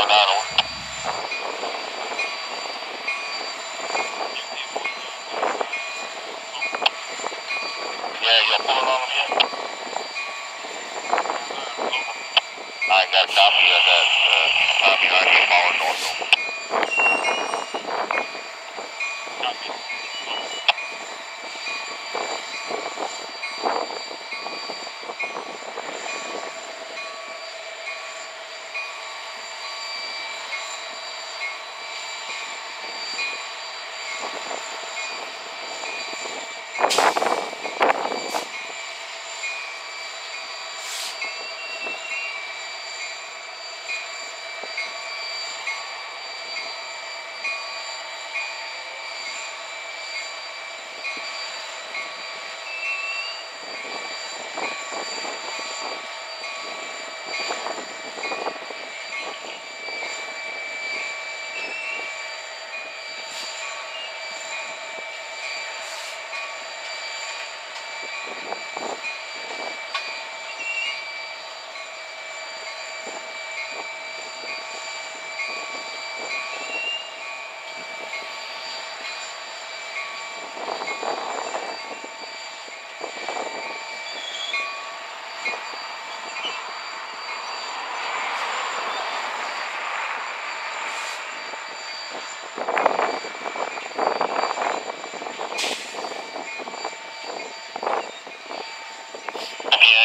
Não, não, não. I got a copy of that uh, copy. I can follow it also.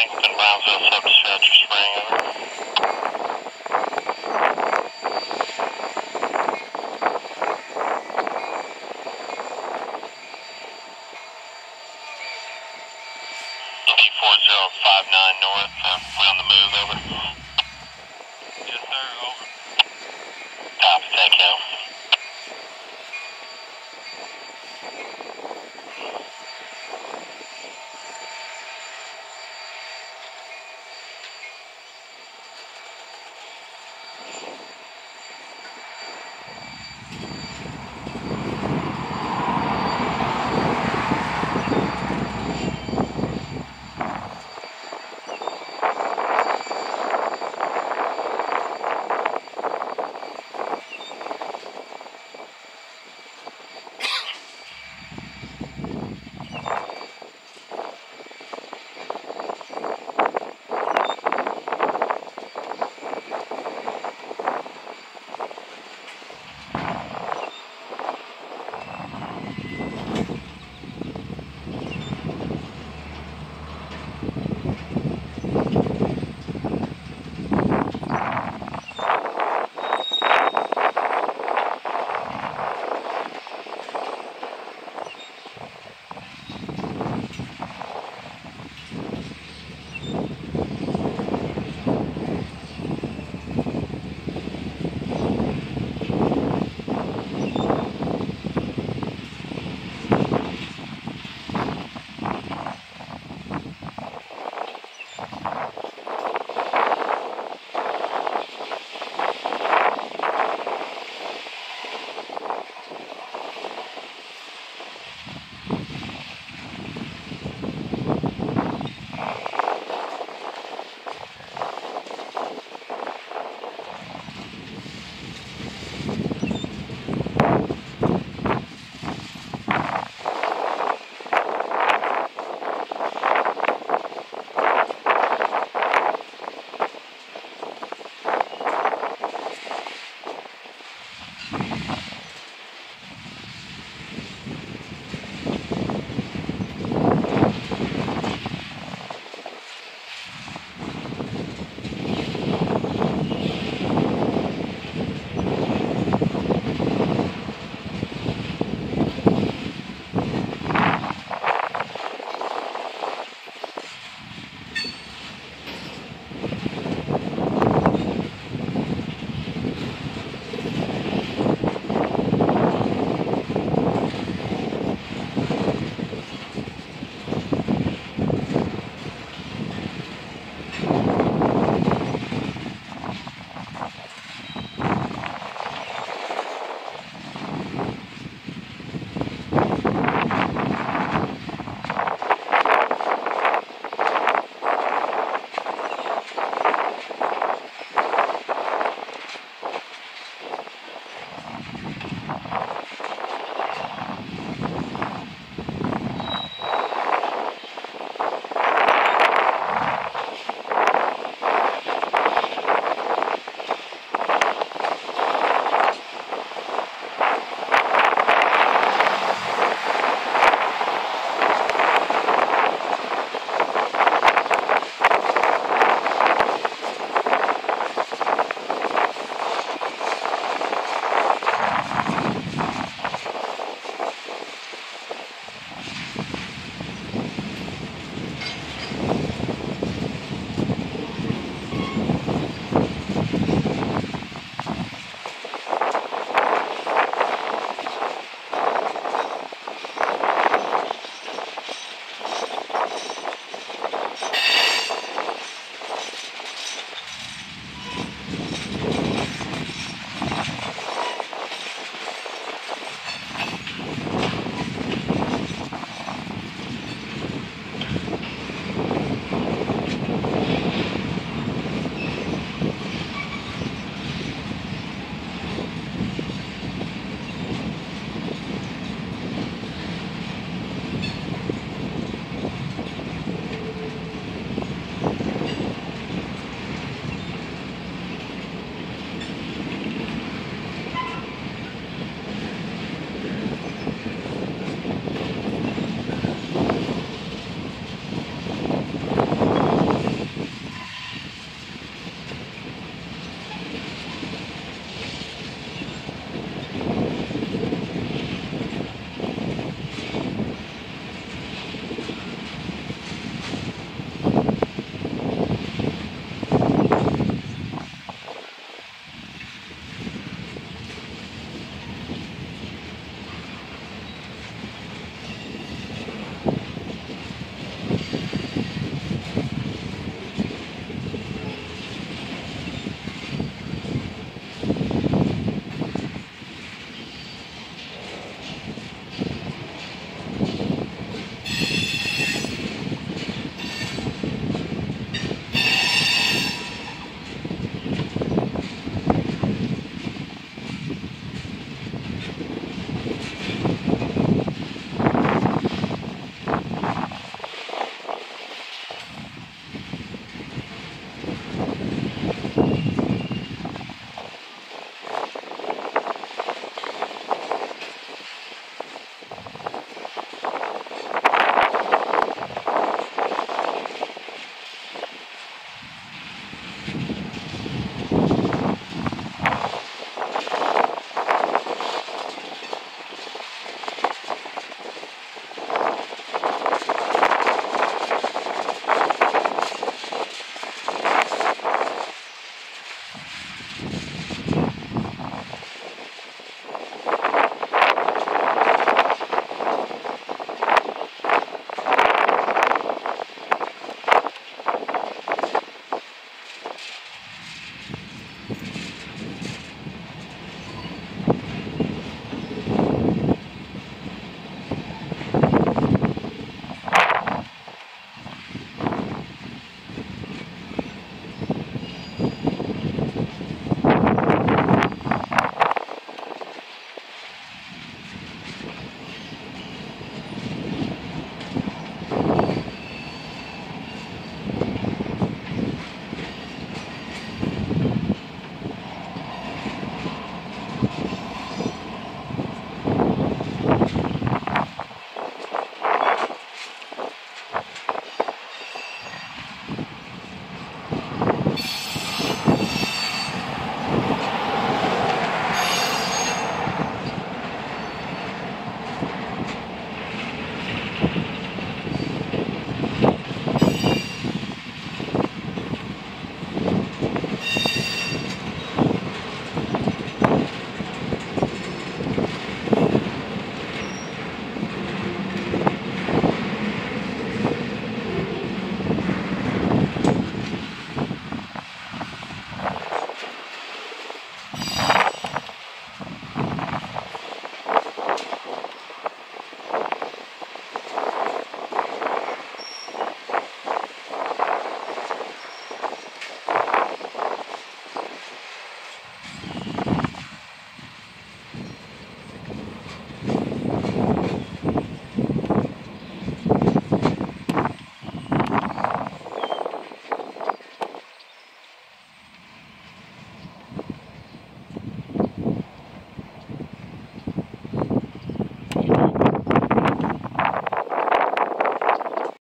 Angleton, Brownsville substretch, spring T4059 north, uh, on the move, over. Yes sir, over. Copy, thank you.